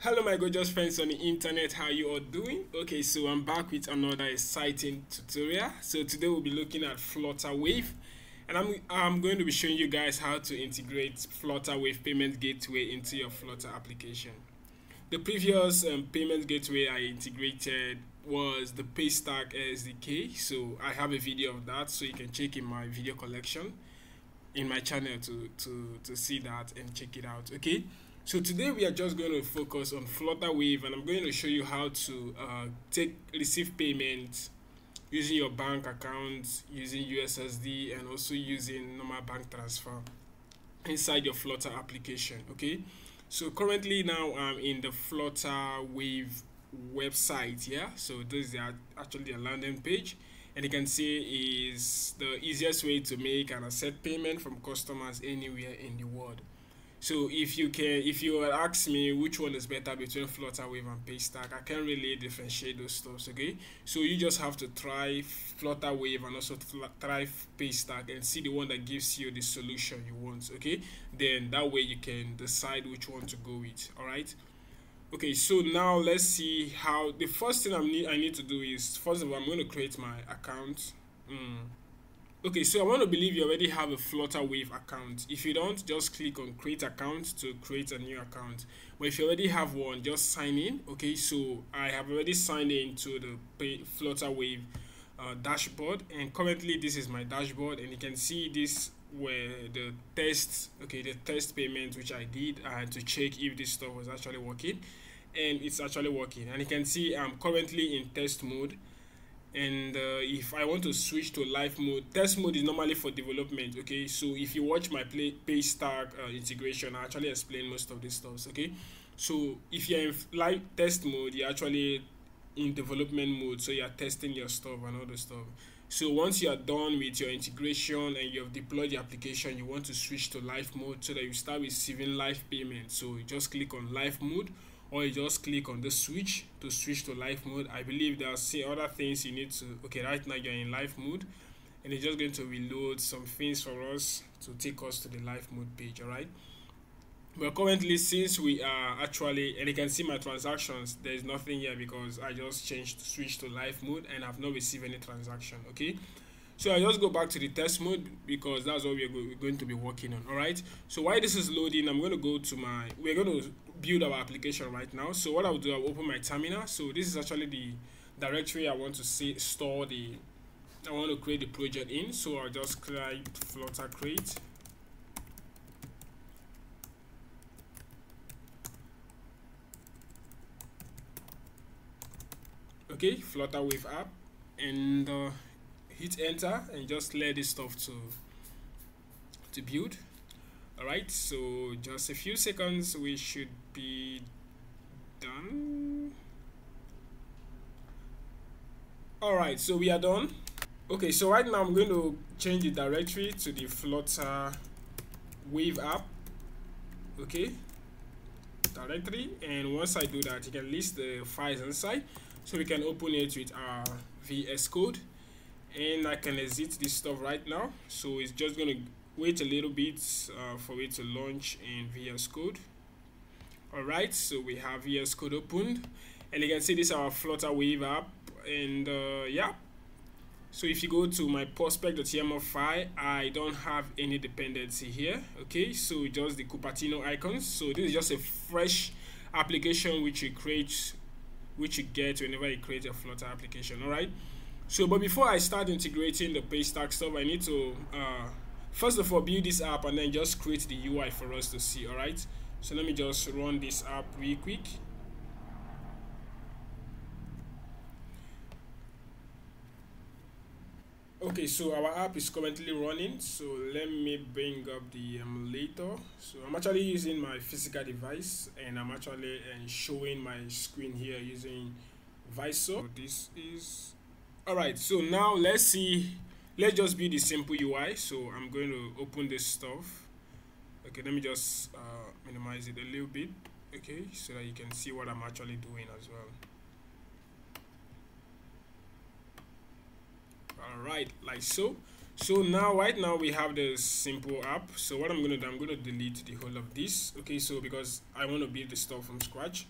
hello my gorgeous friends on the internet. How you all doing? Okay so i'm back with another exciting tutorial. So today we'll be looking at flutterwave and i'm i'm going to be showing you guys how to integrate flutterwave payment gateway into your flutter application. The previous um, payment gateway i integrated was the paystack sdk so i have a video of that so you can check in my video collection in my channel to to to see that and check it out okay so today we are just going to focus on Flutterwave and I'm going to show you how to uh, take receive payments using your bank account, using USSD and also using normal bank transfer inside your Flutter application. Okay, so currently now I'm in the Flutterwave website here. So this is actually a landing page and you can see is the easiest way to make and accept payment from customers anywhere in the world. So if you can, if you ask me which one is better between Flutterwave and Paystack, I can't really differentiate those stuff. Okay, so you just have to try Flutterwave and also try Paystack and see the one that gives you the solution you want. Okay, then that way you can decide which one to go with. All right. Okay, so now let's see how the first thing I need I need to do is first of all I'm going to create my account. Mm. Okay, so I want to believe you already have a Flutterwave account. If you don't, just click on create account to create a new account. But if you already have one, just sign in. Okay, so I have already signed in to the pay Flutterwave uh, dashboard and currently this is my dashboard and you can see this where the test okay the test payment which I did I had to check if this stuff was actually working and it's actually working and you can see I'm currently in test mode and uh, if I want to switch to live mode, test mode is normally for development. Okay, so if you watch my play Paystack uh, integration, I actually explain most of these stuff. Okay, so if you're in live test mode, you're actually in development mode, so you're testing your stuff and all the stuff. So once you are done with your integration and you have deployed the application, you want to switch to live mode so that you start receiving live payment. So you just click on live mode or you just click on the switch to switch to live mode i believe there are other things you need to okay right now you're in live mode and it's just going to reload some things for us to take us to the live mode page all right? But currently since we are actually and you can see my transactions there is nothing here because i just changed switch to live mode and i've not received any transaction okay? So i just go back to the test mode because that's what we're, go we're going to be working on all right? So while this is loading i'm going to go to my we're going to build our application right now. So what i'll do i'll open my terminal. So this is actually the directory i want to see store the i want to create the project in. So i'll just click flutter create. Okay flutterwave app. And uh, hit enter and just let this stuff to to build all right so just a few seconds we should be done. All right so we are done. Okay so right now i'm going to change the directory to the flutter wave app. Okay directory and once i do that you can list the files inside so we can open it with our vs code. And i can exit this stuff right now so it's just going to wait a little bit uh, for it to launch in VS Code. Alright, so we have VS Code opened and you can see this is our Flutter Wave app and uh, yeah. So if you go to my pubspec.yml file, I don't have any dependency here. Okay, so just the Cupertino icons. So this is just a fresh application which you create, which you get whenever you create a Flutter application. All right. So, but before I start integrating the Paystack stuff, I need to uh, first of all build this app and then just create the UI for us to see all right so let me just run this app real quick. Okay so our app is currently running. So let me bring up the emulator. So i'm actually using my physical device and i'm actually uh, showing my screen here using Vysor. So this is all right so now let's see let's just build the simple UI so I'm going to open this stuff. Okay let me just uh, minimize it a little bit okay so that you can see what I'm actually doing as well. All right like so. So now right now we have the simple app. So what I'm gonna do I'm gonna delete the whole of this okay so because I want to build the stuff from scratch.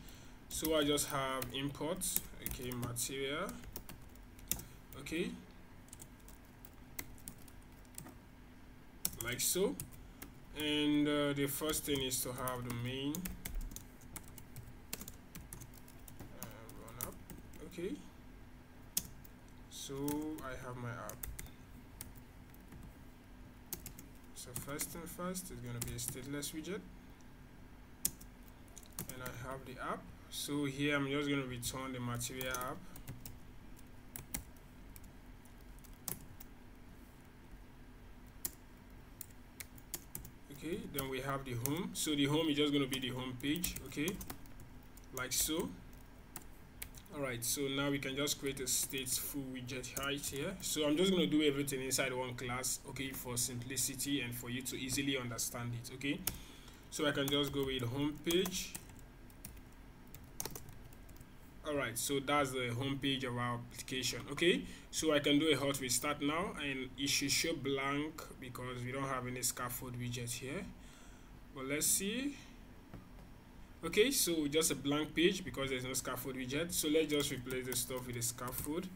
So I just have import okay material okay like so. And uh, the first thing is to have the main uh, run up. Okay. So I have my app. So first and first is going to be a stateless widget. And I have the app. So here I'm just going to return the material app okay then we have the home. So the home is just going to be the home page okay? Like so. Alright so now we can just create a stateful widget right here. So I'm just going to do everything inside one class okay for simplicity and for you to easily understand it okay? So I can just go with home page. Alright so that's the home page of our application okay? So I can do a hot restart now and it should show blank because we don't have any scaffold widget here but let's see. Okay so just a blank page because there's no scaffold widget so let's just replace the stuff with a scaffold.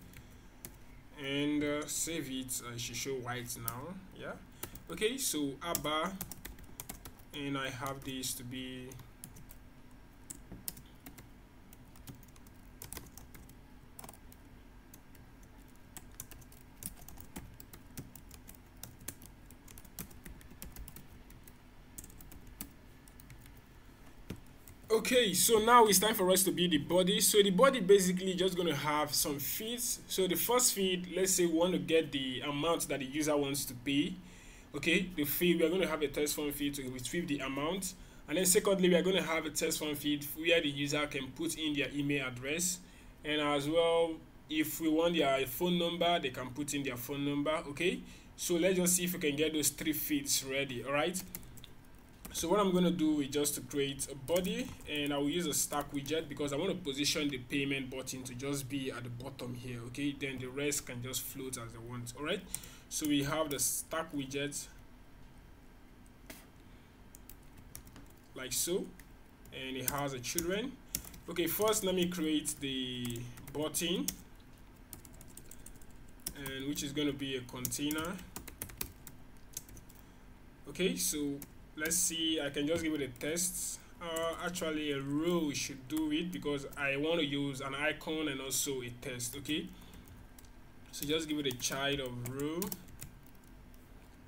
And uh, save it. Uh, it should show white now. Yeah. Okay so abba. And I have this to be okay so now it's time for us to build the body. So the body basically just going to have some feeds. So the first feed let's say we want to get the amount that the user wants to pay okay? The feed we are going to have a test form feed to retrieve the amount. And then secondly we are going to have a test form feed where the user can put in their email address. And as well if we want their phone number they can put in their phone number okay? So let's just see if we can get those three feeds ready all right so what I'm going to do is just to create a body and I will use a stack widget because I want to position the payment button to just be at the bottom here okay? Then the rest can just float as they want all right? So we have the stack widget like so and it has a children. Okay first let me create the button and which is going to be a container. Okay so let's see I can just give it a test uh, actually a row should do it because I want to use an icon and also a test okay? So just give it a child of row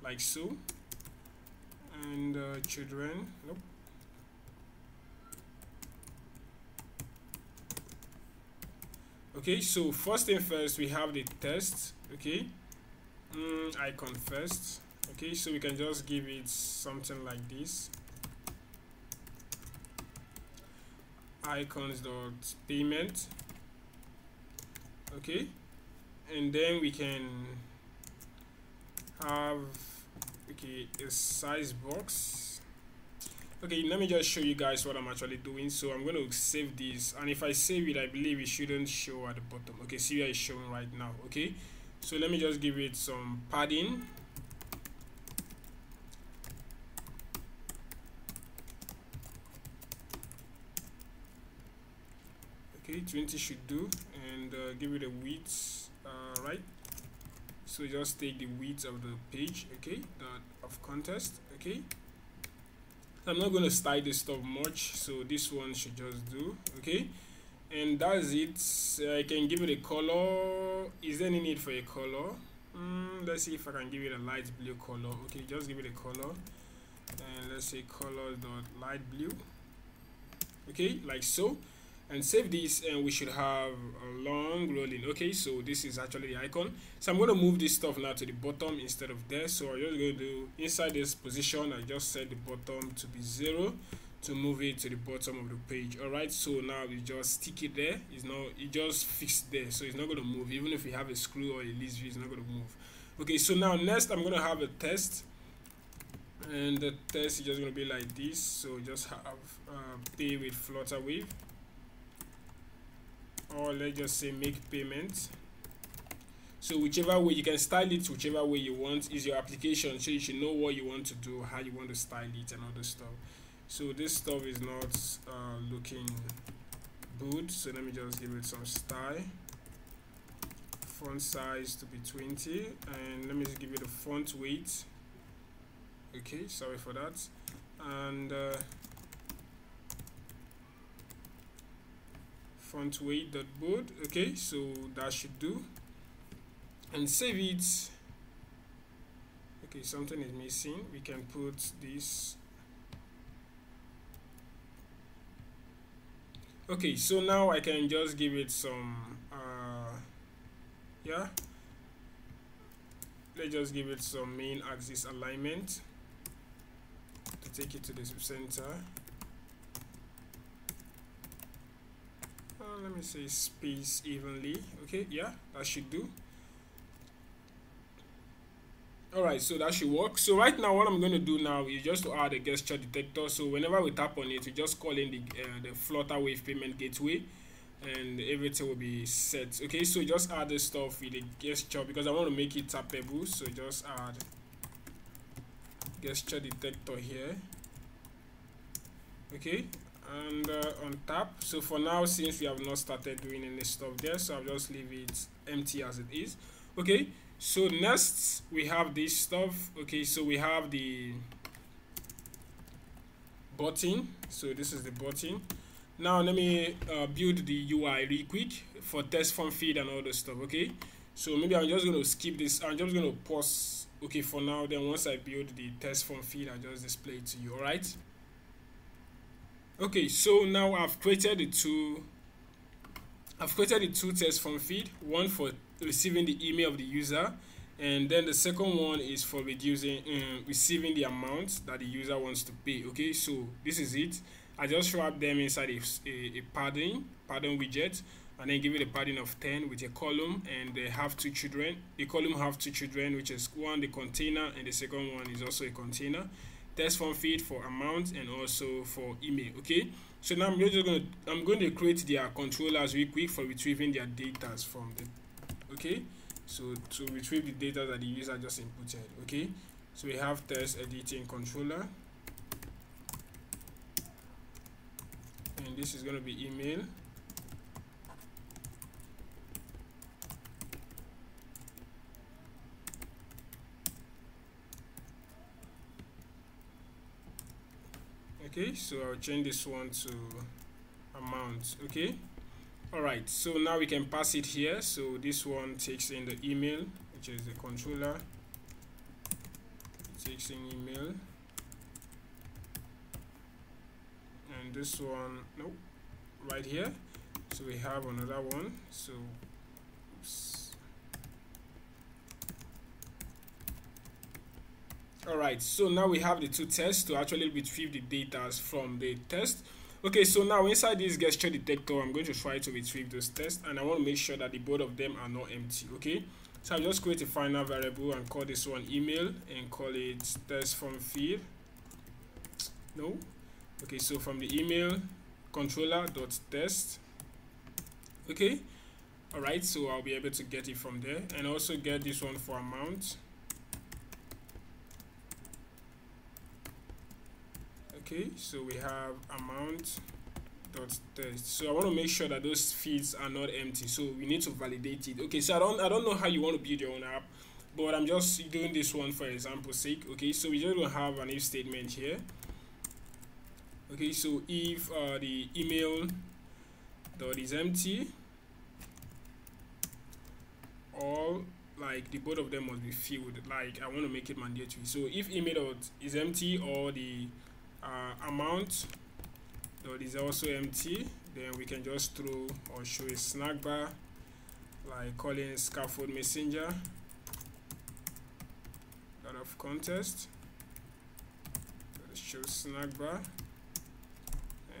like so. And uh, children nope. Okay so first thing first we have the test okay? Mm, icon first okay so we can just give it something like this. Icons dot payment. Okay and then we can have okay a size box. Okay let me just show you guys what i'm actually doing. So i'm going to save this and if i save it i believe it shouldn't show at the bottom. Okay see where it's showing right now. Okay so let me just give it some padding okay 20 should do and uh, give it a width uh, right? So just take the width of the page okay of contest okay? I'm not going to style this stuff much so this one should just do okay? And that's it. I can give it a color. Is there any need for a color? Mm, let's see if I can give it a light blue color okay? Just give it a color. And let's say color dot light blue okay? Like so and save this and we should have a long rolling. Okay so this is actually the icon. So i'm going to move this stuff now to the bottom instead of there. So i'm just going to do inside this position i just set the bottom to be zero to move it to the bottom of the page. All right so now we just stick it there. It's not it just fixed there. So it's not going to move. Even if we have a screw or a list view it's not going to move. Okay so now next i'm going to have a test. And the test is just going to be like this. So just have uh, pay with flutter wave or let's just say make payment. So whichever way you can style it whichever way you want. Is your application so you should know what you want to do how you want to style it and all the stuff. So this stuff is not uh, looking good. So let me just give it some style. Font size to be 20 and let me just give it a font weight okay sorry for that. And uh, font weight dot bold okay so that should do. And save it. Okay something is missing. We can put this. Okay so now I can just give it some uh, yeah. Let's just give it some main axis alignment to take it to the center let me say space evenly okay yeah that should do Alright, so that should work. So right now, what I'm going to do now is just to add a gesture detector. So whenever we tap on it, we just call in the, uh, the Flutter Wave Payment Gateway and everything will be set. Okay, so just add the stuff with the gesture because I want to make it tappable. So just add gesture detector here. Okay, and uh, on tap. So for now, since we have not started doing any stuff there, so I'll just leave it empty as it is. Okay, so next we have this stuff. Okay so we have the button. So this is the button. Now let me uh, build the UI real quick for test form feed and all the stuff okay? So maybe I'm just going to skip this. I'm just going to pause okay for now. Then once I build the test form feed I'll just display it to you alright okay so now I've created the two I've created the two test form feed. One for receiving the email of the user and then the second one is for reducing um, receiving the amount that the user wants to pay. Okay so this is it. I just wrap them inside a, a, a padding padding widget and then give it a padding of 10 with a column and they have two children. The column have two children which is one the container and the second one is also a container test form feed for amount and also for email okay? So now i'm just going to i'm going to create their controllers real quick for retrieving their data from the okay? So to retrieve the data that the user just inputted okay? So we have test editing controller. And this is going to be email okay so I'll change this one to amount okay? All right so now we can pass it here. So this one takes in the email which is the controller. It takes in email. And this one nope right here. So we have another one. So all right so now we have the two tests to actually retrieve the data from the test. Okay so now inside this gesture detector i'm going to try to retrieve those tests and i want to make sure that the both of them are not empty okay? So i'll just create a final variable and call this one email and call it test from feed no? Okay so from the email controller dot test. Okay? All right so i'll be able to get it from there and also get this one for amount okay so we have amount dot test. So i want to make sure that those fields are not empty. So we need to validate it. Okay so i don't i don't know how you want to build your own app but i'm just doing this one for example sake. Okay so we just to have an if statement here. Okay so if uh, the email dot is empty all like the both of them must be filled. Like i want to make it mandatory. So if email dot is empty or the uh, amount. That is also empty. Then we can just throw or show a snack bar like calling scaffold messenger. Out of contest. Let's show snack bar.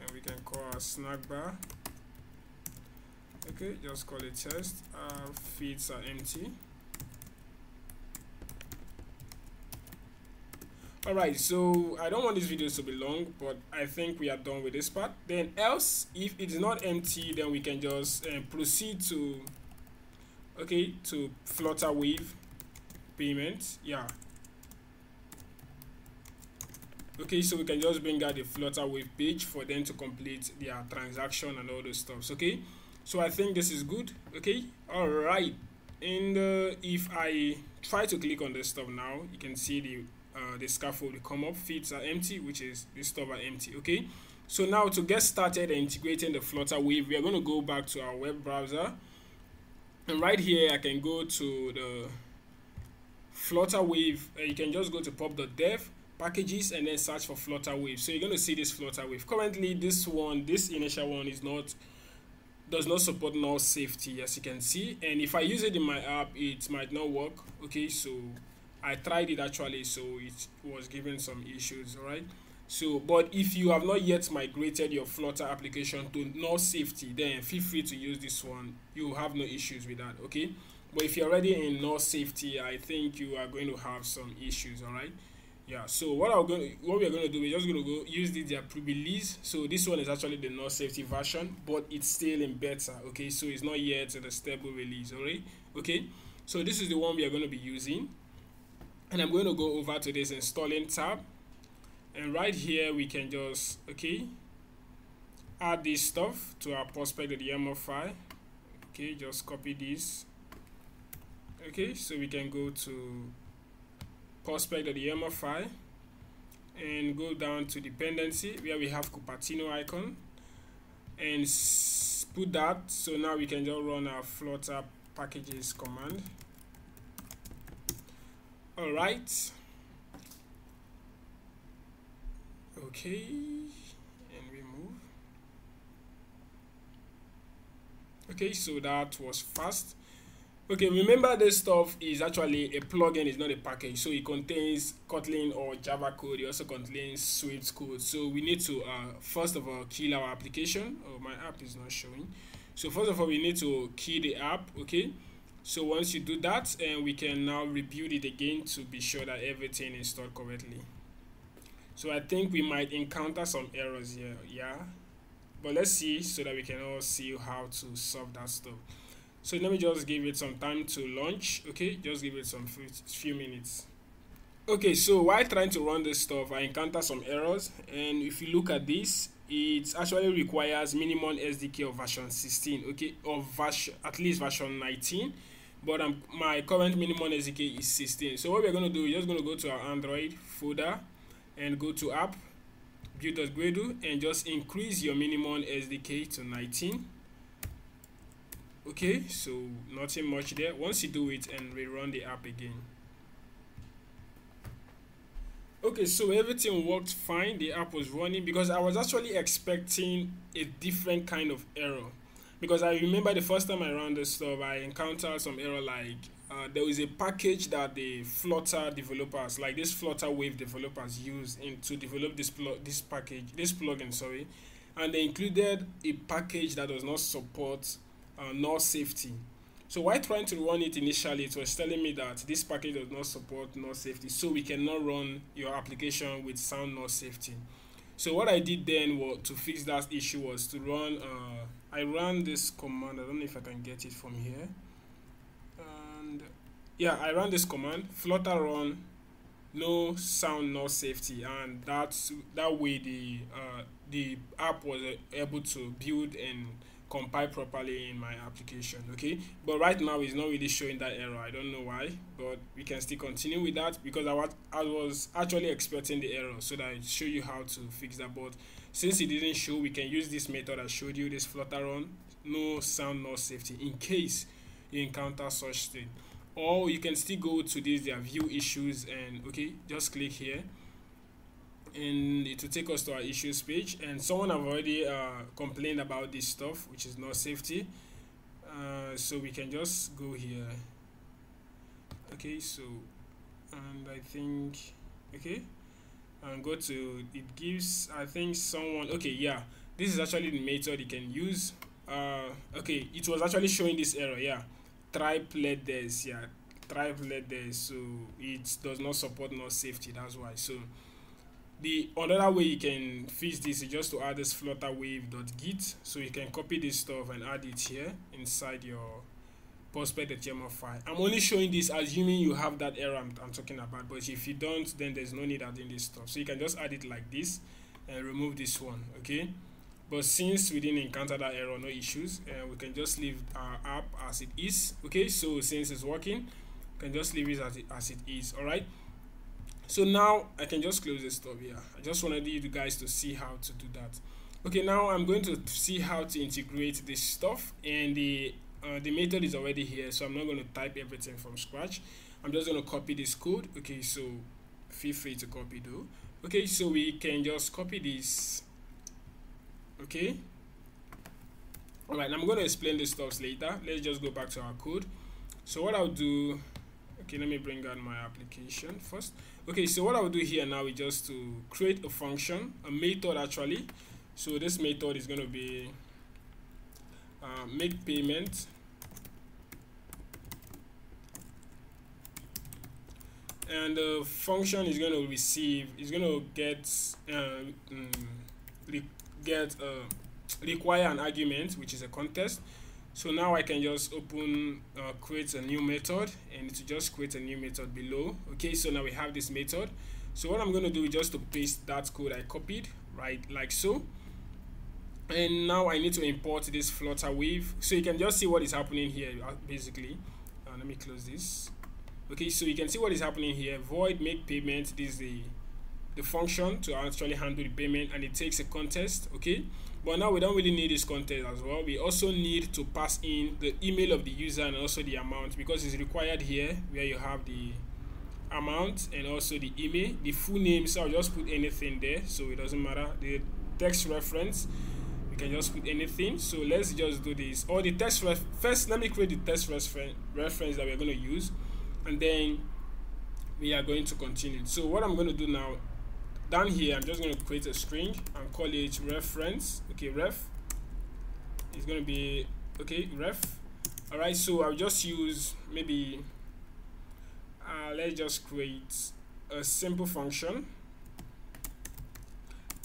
And we can call our snack bar. Okay just call it test. Our feeds are empty alright so i don't want this video to be long but i think we are done with this part. Then else if it is not empty then we can just um, proceed to okay to flutter wave payment yeah. Okay so we can just bring out the flutter wave page for them to complete their transaction and all those stuffs okay? So i think this is good okay? All right and uh, if i try to click on this stuff now you can see the uh, the scaffold will come up feeds are empty which is this stuff are empty okay? So now to get started integrating the flutter wave we are going to go back to our web browser. And right here i can go to the flutter wave uh, you can just go to pub.dev packages and then search for flutter wave. So you're going to see this flutter wave. Currently this one this initial one is not does not support null safety as you can see. And if i use it in my app it might not work okay? So i tried it actually so it was giving some issues right? so but if you have not yet migrated your flutter application to null safety then feel free to use this one. You have no issues with that okay? But if you're already in null safety i think you are going to have some issues all right yeah so what i'm going what we're going to do we're just going to go use the their pre-release so this one is actually the null safety version but it's still in beta okay? So it's not yet a stable release all right okay? So this is the one we are going to be using and i'm going to go over to this installing tab. And right here we can just okay add this stuff to our pubspec the pubspec.yaml file. Okay just copy this. Okay so we can go to pubspec the pubspec.yaml file and go down to dependency where we have Cupertino icon. And put that so now we can just run our flutter packages command all right okay and we move okay so that was fast Okay, remember this stuff is actually a plugin, it's not a package. So it contains Kotlin or Java code. It also contains Swift code. So we need to, uh, first of all, kill our application. Oh, my app is not showing. So first of all, we need to key the app, okay? So once you do that, and we can now rebuild it again to be sure that everything is installed correctly. So I think we might encounter some errors here, yeah? But let's see so that we can all see how to solve that stuff. So let me just give it some time to launch okay? Just give it some few minutes. Okay so while trying to run this stuff i encounter some errors. And if you look at this it actually requires minimum sdk of version 16 okay? Or version at least version 19 but um, my current minimum sdk is 16 so what we're going to do we're just going to go to our android folder and go to app build.gradle and just increase your minimum sdk to 19 okay so nothing much there. Once you do it and rerun the app again. Okay so everything worked fine. The app was running because i was actually expecting a different kind of error because i remember the first time i ran this stuff i encountered some error like uh, there was a package that the flutter developers like this flutter wave developers use in to develop this this package this plugin sorry and they included a package that does not support uh, safety. So while trying to run it initially, it was telling me that this package does not support null safety, so we cannot run your application with sound null safety. So what I did then was to fix that issue was to run. Uh, I ran this command. I don't know if I can get it from here. And yeah, I ran this command: flutter run, no sound, no safety, and that's that way the uh, the app was able to build and compile properly in my application okay? But right now it's not really showing that error. I don't know why but we can still continue with that because i was i was actually expecting the error so that i show you how to fix that. But since it didn't show we can use this method i showed you this flutter run no sound no safety in case you encounter such thing. Or you can still go to this their view issues and okay just click here and it will take us to our issues page and someone have already uh, complained about this stuff which is not safety. Uh, so we can just go here. Okay so and I think okay and go to it gives I think someone okay yeah this is actually the method you can use. Uh, okay it was actually showing this error yeah triplet this yeah triplet this so it does not support null safety that's why. So the another way you can fix this is just to add this flutter wave.git so you can copy this stuff and add it here inside your postpet.html file. I'm only showing this assuming you have that error I'm, I'm, talking about, but if you don't, then there's no need adding this stuff. So you can just add it like this and remove this one, okay? But since we didn't encounter that error, no issues, uh, we can just leave our app as it is, okay? So since it's working, can just leave it as it, as it is, all right? So now I can just close this stuff here. I just wanted you guys to see how to do that. Okay, now I'm going to see how to integrate this stuff and the uh, the method is already here so I'm not going to type everything from scratch. I'm just going to copy this code. Okay so feel free to copy though. Okay so we can just copy this. Okay. All right I'm going to explain this stuff later. Let's just go back to our code. So what I'll do okay let me bring out my application first okay so what I'll do here now is just to create a function a method actually. So this method is going to be uh, make payment. And the function is going to receive is going to get uh, mm, get uh, require an argument which is a contest so now I can just open uh, create a new method and to just create a new method below. Okay so now we have this method. So what I'm going to do is just to paste that code I copied right like so. And now I need to import this flutter wave. So you can just see what is happening here uh, basically. Uh, let me close this. Okay so you can see what is happening here. Void make payment. This is the the function to actually handle the payment and it takes a contest. Okay but now we don't really need this content as well. We also need to pass in the email of the user and also the amount because it's required here where you have the amount and also the email. The full name so i'll just put anything there. So it doesn't matter. The text reference you can just put anything. So let's just do this. Or the text ref first let me create the text reference that we're going to use and then we are going to continue. So what i'm going to do now down here i'm just going to create a string and call it reference. Okay ref it's going to be okay ref. All right so i'll just use maybe uh, let's just create a simple function.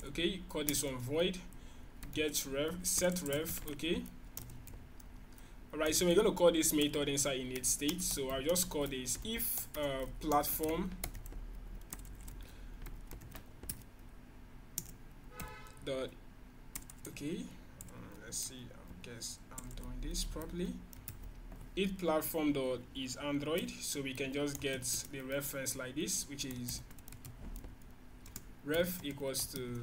Okay call this one void get ref set ref okay. Alright, so we're going to call this method inside init state. So I'll just call this if uh, platform dot okay um, let's see I guess I'm doing this properly. It platform dot is Android so we can just get the reference like this which is ref equals to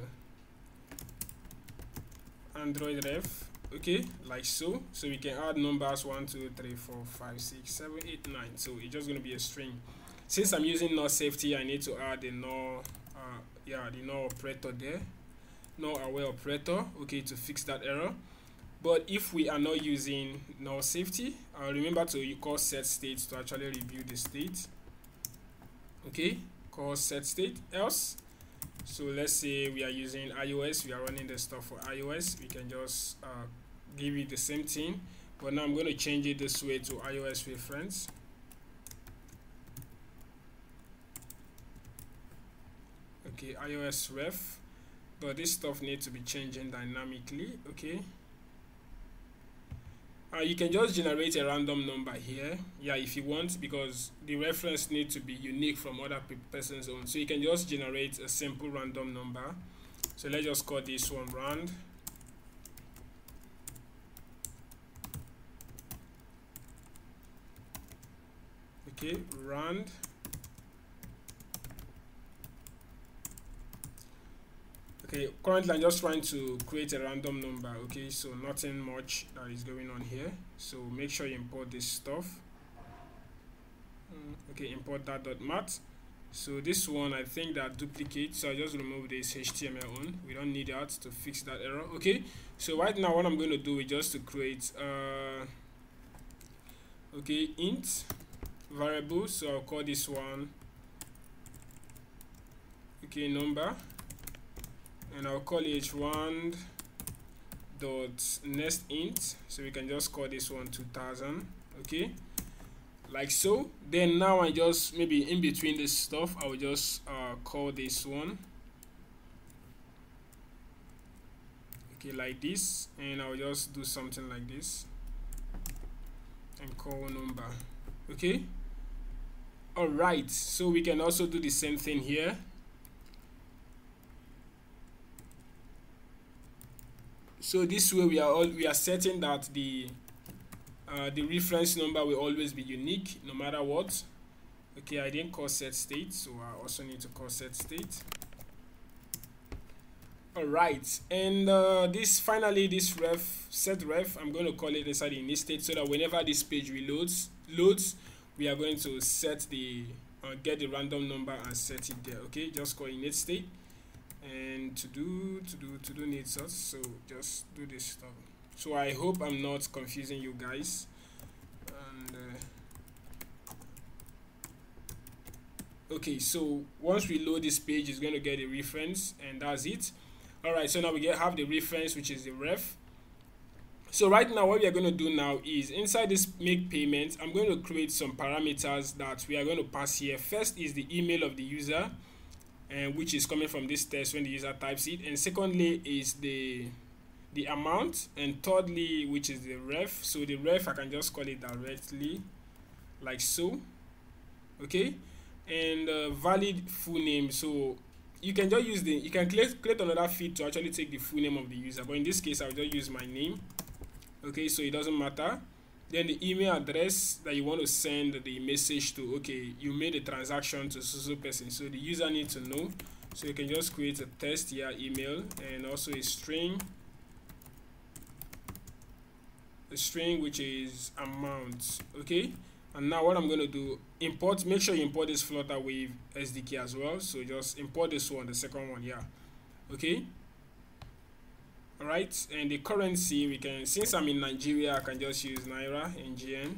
Android ref okay like so. So we can add numbers 1 2 3 4 5 6 7 8 9 so it's just going to be a string. Since i'm using null safety i need to add the null uh yeah the null operator there null aware operator okay to fix that error. But if we are not using null safety uh, remember to call set state to actually review the state okay? Call set state else. So let's say we are using ios we are running the stuff for ios we can just uh, give it the same thing. But now i'm going to change it this way to ios reference. Okay ios ref but this stuff needs to be changing dynamically okay? Uh, you can just generate a random number here. Yeah if you want because the reference needs to be unique from other person's own. So you can just generate a simple random number. So let's just call this one rand. Okay rand okay currently i'm just trying to create a random number okay? So nothing much that is going on here. So make sure you import this stuff. Mm, okay import that dot mat. So this one i think that duplicates so i just remove this html on we don't need that to fix that error okay? So right now what i'm going to do is just to create uh okay int variable. So i'll call this one okay number and I'll call it round dot next int. So we can just call this one 2000 okay? Like so. Then now I just maybe in between this stuff I'll just uh, call this one. Okay like this. And I'll just do something like this. And call number. Okay? All right so we can also do the same thing here so this way we are all we are setting that the uh, the reference number will always be unique no matter what. Okay I didn't call set state so I also need to call set state. All right and uh, this finally this ref set ref I'm going to call it inside the init state so that whenever this page reloads loads we are going to set the uh, get the random number and set it there okay? Just call init state and to do to do to do needs us so just do this stuff. So I hope I'm not confusing you guys. And uh, okay so once we load this page it's going to get a reference and that's it. All right so now we get have the reference which is the ref. So right now what we are going to do now is inside this make payment i'm going to create some parameters that we are going to pass here. First is the email of the user and which is coming from this test when the user types it. And secondly is the the amount. And thirdly which is the ref. So the ref i can just call it directly like so. Okay? And uh, valid full name. So you can just use the you can create, create another feed to actually take the full name of the user. But in this case i'll just use my name. Okay? So it doesn't matter then the email address that you want to send the message to okay you made a transaction to so person. So the user needs to know. So you can just create a test here email and also a string. A string which is amount okay? And now what i'm going to do import make sure you import this flutter wave sdk as well. So just import this one the second one yeah. Okay right and the currency we can since i'm in nigeria i can just use naira ngn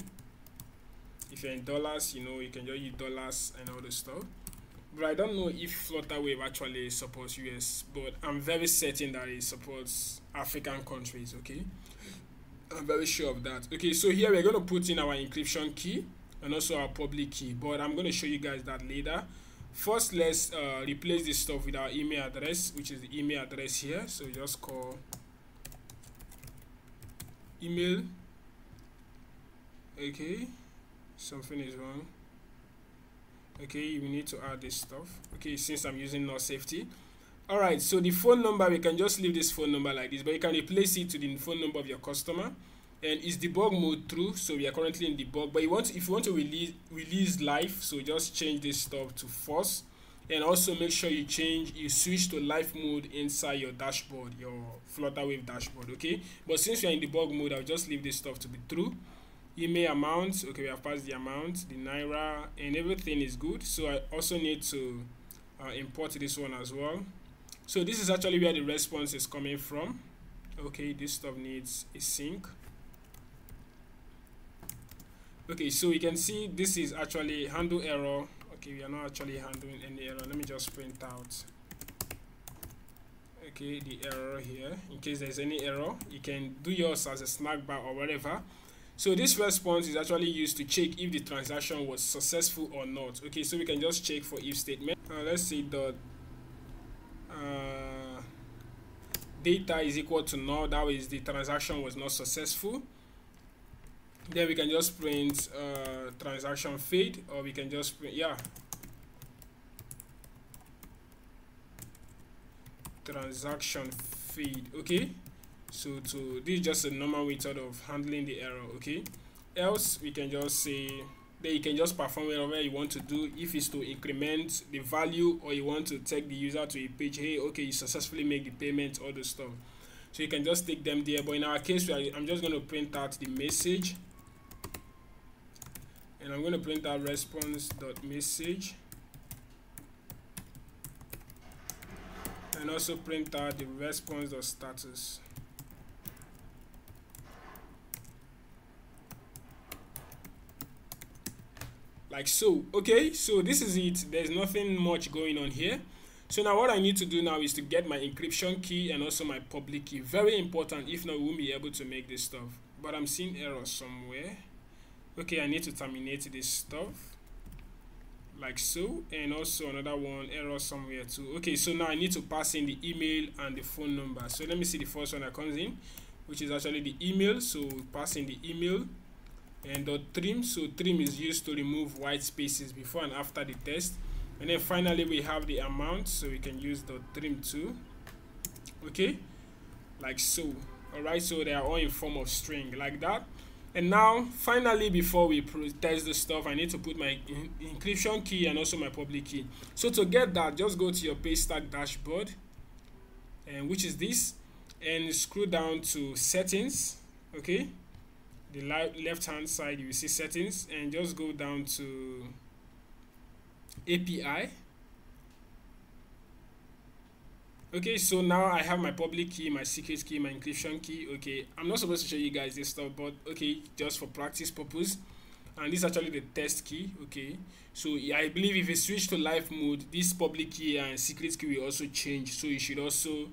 if you're in dollars you know you can just use dollars and all the stuff. But i don't know if flutterwave actually supports us but i'm very certain that it supports african countries okay? I'm very sure of that. Okay so here we're going to put in our encryption key and also our public key but i'm going to show you guys that later first let's uh, replace this stuff with our email address which is the email address here. So just call email. Okay something is wrong. Okay we need to add this stuff. Okay since i'm using no safety. All right so the phone number we can just leave this phone number like this but you can replace it to the phone number of your customer and is debug mode true? So we are currently in debug but you want to, if you want to release release live so just change this stuff to false and also make sure you change you switch to live mode inside your dashboard your flutterwave dashboard okay? But since we are in debug mode i'll just leave this stuff to be true. Email amount okay we have passed the amount the naira and everything is good. So i also need to uh, import this one as well. So this is actually where the response is coming from. Okay this stuff needs a sync okay so you can see this is actually handle error. Okay we are not actually handling any error. Let me just print out. Okay the error here. In case there's any error you can do yours as a snack bar or whatever. So this response is actually used to check if the transaction was successful or not. Okay so we can just check for if statement. Uh, let's see the uh, data is equal to null. That is the transaction was not successful then we can just print uh, transaction feed or we can just print yeah. Transaction feed okay. So to this is just a normal method of handling the error okay. Else we can just say then you can just perform whatever you want to do. If it's to increment the value or you want to take the user to a page hey okay you successfully make the payment all the stuff. So you can just take them there. But in our case are, i'm just going to print out the message and I'm going to print out response.message and also print out the response.status like so okay? So this is it. There's nothing much going on here. So now what I need to do now is to get my encryption key and also my public key. Very important if not we won't be able to make this stuff. But I'm seeing errors somewhere okay I need to terminate this stuff. Like so and also another one error somewhere too. Okay so now I need to pass in the email and the phone number. So let me see the first one that comes in which is actually the email. So pass in the email. And dot trim. So trim is used to remove white spaces before and after the test. And then finally we have the amount. So we can use dot trim too. Okay like so. All right so they are all in form of string like that and now finally before we test the stuff i need to put my encryption key and also my public key. So to get that just go to your paystack dashboard and which is this and scroll down to settings okay? The left hand side you see settings and just go down to API okay so now I have my public key my secret key my encryption key. Okay I'm not supposed to show you guys this stuff but okay just for practice purpose. And this is actually the test key okay? So I believe if you switch to live mode this public key and secret key will also change. So you should also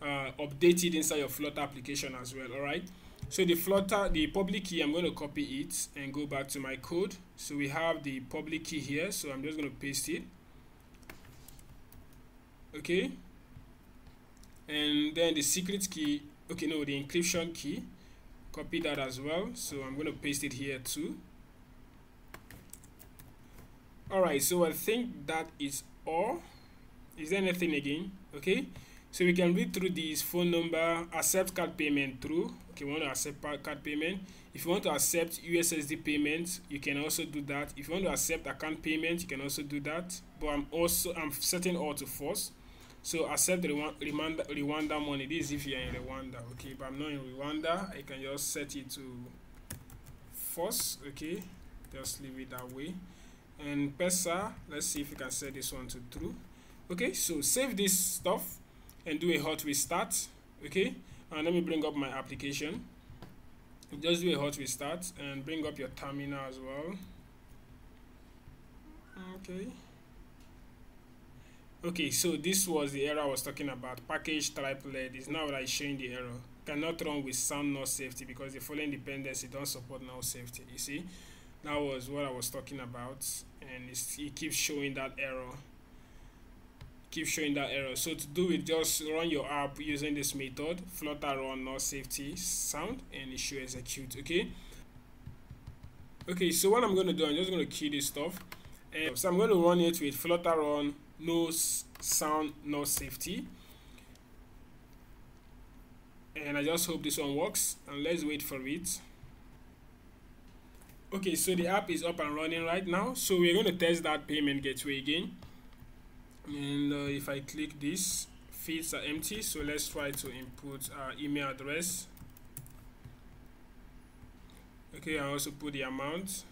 uh, update it inside your Flutter application as well all right so the Flutter the public key I'm going to copy it and go back to my code. So we have the public key here so I'm just going to paste it. Okay and then the secret key okay no the encryption key copy that as well. So I'm going to paste it here too. Alright so I think that is all. Is there anything again? Okay. So we can read through this phone number accept card payment through. Okay we want to accept card payment. If you want to accept ussd payment you can also do that. If you want to accept account payment you can also do that. But i'm also i'm setting all to false so accept the Rwanda, Rwanda money. This is if you're in Rwanda okay? But I'm not in Rwanda. I can just set it to false okay? Just leave it that way. M-Pesa let's see if you can set this one to true okay? So save this stuff and do a hot restart okay? And let me bring up my application. Just do a hot restart and bring up your terminal as well. Okay okay so this was the error I was talking about. Package triplet is now like showing the error. Cannot run with sound null safety because the following dependency don't support null safety you see? That was what I was talking about and it keeps showing that error. Keep showing that error. So to do it just run your app using this method flutter run null safety sound and it should execute okay? Okay so what I'm going to do I'm just going to key this stuff. And so I'm going to run it with flutter run no sound null safety. And I just hope this one works and let's wait for it. Okay so the app is up and running right now. So we're going to test that payment gateway again. And uh, if I click this fields are empty. So let's try to input our email address. Okay I also put the amount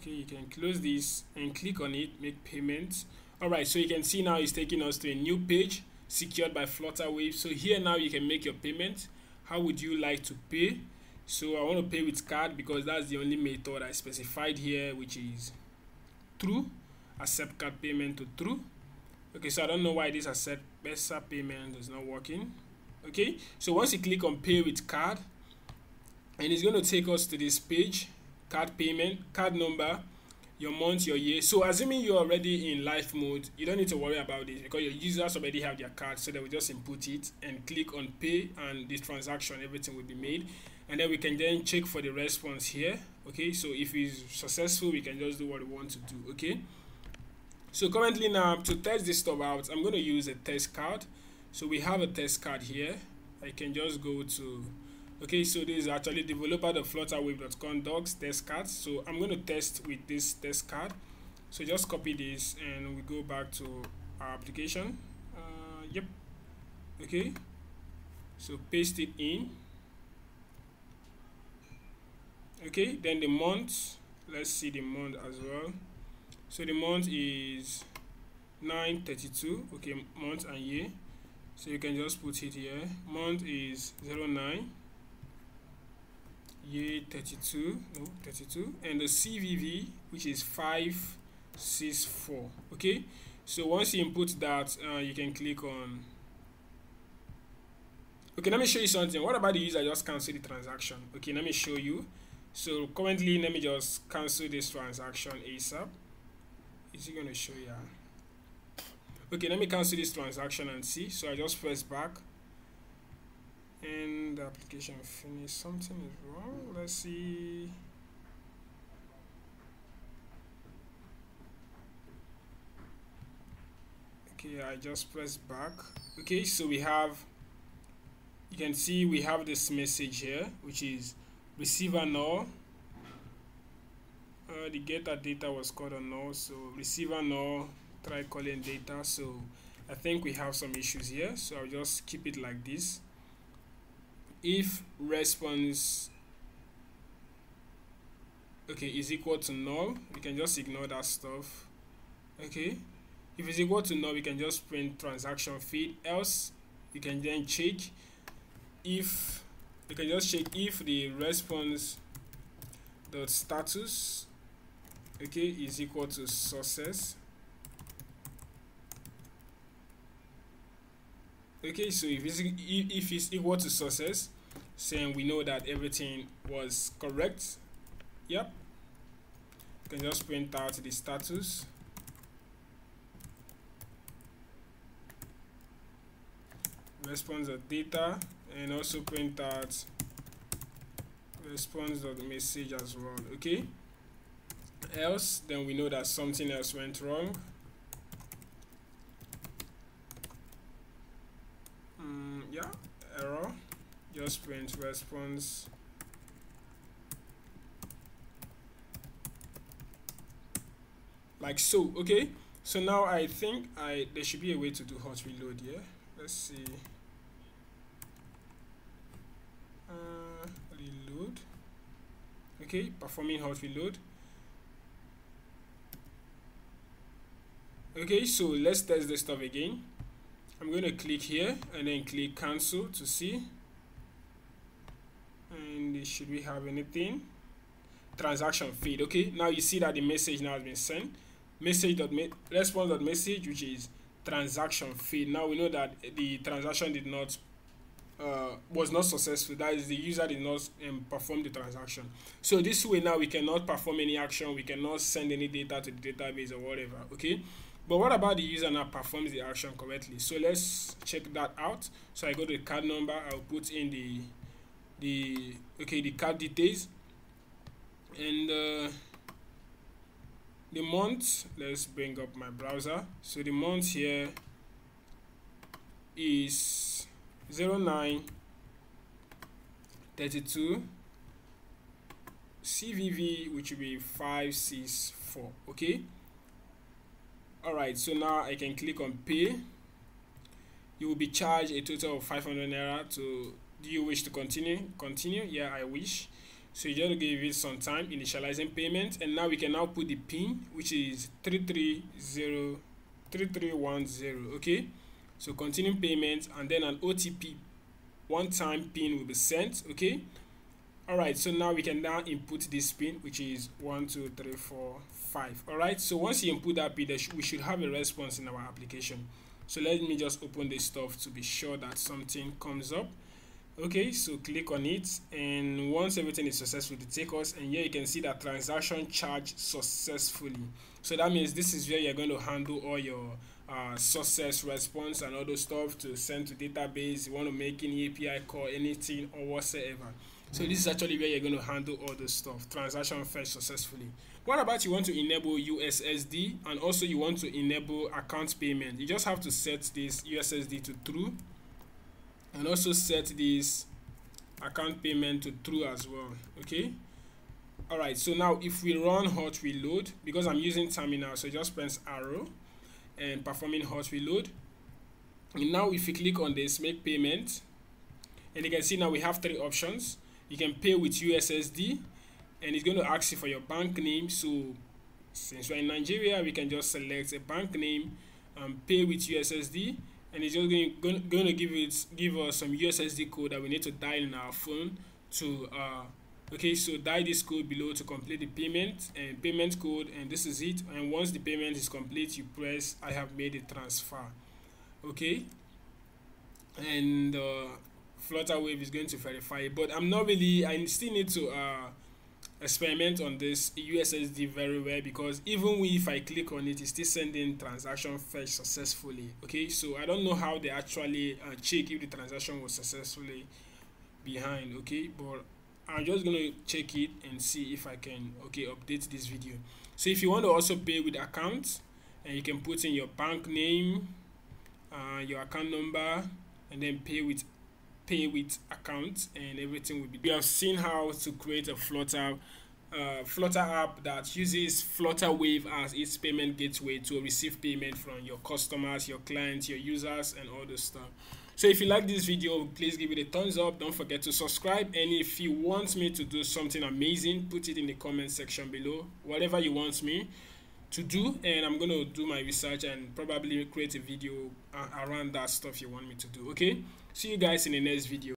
okay you can close this and click on it make payments all right so you can see now it's taking us to a new page secured by flutterwave so here now you can make your payment. How would you like to pay? So i want to pay with card because that's the only method i specified here which is true accept card payment to true okay so i don't know why this accept pesa payment is not working. Okay so once you click on pay with card and it's going to take us to this page card payment, card number, your month, your year. So assuming you're already in live mode, you don't need to worry about this because your users already have their card. So they will just input it and click on pay and this transaction, everything will be made. And then we can then check for the response here. Okay, so if it's successful, we can just do what we want to do. Okay. So currently now to test this stuff out, I'm going to use a test card. So we have a test card here. I can just go to okay so this is actually developer.flutterwave.com docs test card. So i'm going to test with this test card. So just copy this and we go back to our application. Uh, yep. Okay. So paste it in. Okay then the month let's see the month as well. So the month is 932 okay month and year. So you can just put it here. Month is 09 year 32 no 32 and the cvv which is 564 okay? So once you input that uh, you can click on okay let me show you something. What about the user just cancel the transaction? Okay let me show you. So currently let me just cancel this transaction asap is it going to show you okay let me cancel this transaction and see. So i just press back and the application finished something is wrong. Let's see. Okay I just press back. Okay so we have you can see we have this message here which is receiver null. Uh, the getter data was called a null so receiver null try calling data. So I think we have some issues here so I'll just keep it like this if response okay is equal to null we can just ignore that stuff. Okay if it's equal to null we can just print transaction feed else you can then check if you can just check if the response dot status okay is equal to success. Okay so if it's if it's equal to success saying we know that everything was correct. Yep. You can just print out the status. Response data and also print out response message as well okay? Else then we know that something else went wrong. Mm, yeah error just print response. Like so okay? So now I think I there should be a way to do hot reload here let's see. Uh, reload. Okay performing hot reload. Okay so let's test this stuff again. I'm going to click here and then click cancel to see should we have anything? Transaction feed okay? Now you see that the message now has been sent. Message dot response dot message which is transaction feed now we know that the transaction did not uh, was not successful. That is the user did not um, perform the transaction. So this way now we cannot perform any action. We cannot send any data to the database or whatever okay? But what about the user now performs the action correctly? So let's check that out. So i go to the card number. I'll put in the the okay the card details. And uh, the month let's bring up my browser. So the month here is 09 32 CVV which will be 564 okay? Alright so now I can click on pay. You will be charged a total of 500 naira to do you wish to continue? Continue? Yeah I wish. So you just give it some time initializing payment and now we can now put the pin which is 330 3310 okay? So continue payment and then an OTP one time pin will be sent okay? All right so now we can now input this pin which is one two three four five all right so once you input that pin we should have a response in our application. So let me just open this stuff to be sure that something comes up okay so click on it and once everything is successful to take us and here you can see that transaction charge successfully. So that means this is where you're going to handle all your uh, success response and other stuff to send to database you want to make any api call anything or whatsoever. So this is actually where you're going to handle all the stuff transaction fetch successfully. What about you want to enable ussd and also you want to enable account payment? You just have to set this ussd to true and also set this account payment to true as well okay? All right so now if we run hot reload because i'm using terminal so just press arrow and performing hot reload. And now if you click on this make payment and you can see now we have three options. You can pay with ussd and it's going to ask you for your bank name. So since we're in nigeria we can just select a bank name and pay with ussd and it's just going, going, going to give it give us some USSD code that we need to dial in our phone to uh, okay so dial this code below to complete the payment and payment code and this is it. And once the payment is complete you press I have made a transfer okay? And uh, Flutterwave is going to verify it. But I'm not really I still need to uh, experiment on this USSD very well because even if I click on it, it's still sending transaction fetch successfully. Okay, so I don't know how they actually uh, check if the transaction was successfully behind okay but i'm just gonna check it and see if i can okay update this video so if you want to also pay with account and you can put in your bank name uh, your account number and then pay with pay with account and everything will be we have seen how to create a flutter uh, flutter app that uses flutter wave as its payment gateway to receive payment from your customers your clients your users and all this stuff. So if you like this video please give it a thumbs up. Don't forget to subscribe. And if you want me to do something amazing put it in the comment section below. Whatever you want me to do and i'm to do my research and probably create a video around that stuff you want me to do okay? See you guys in the next video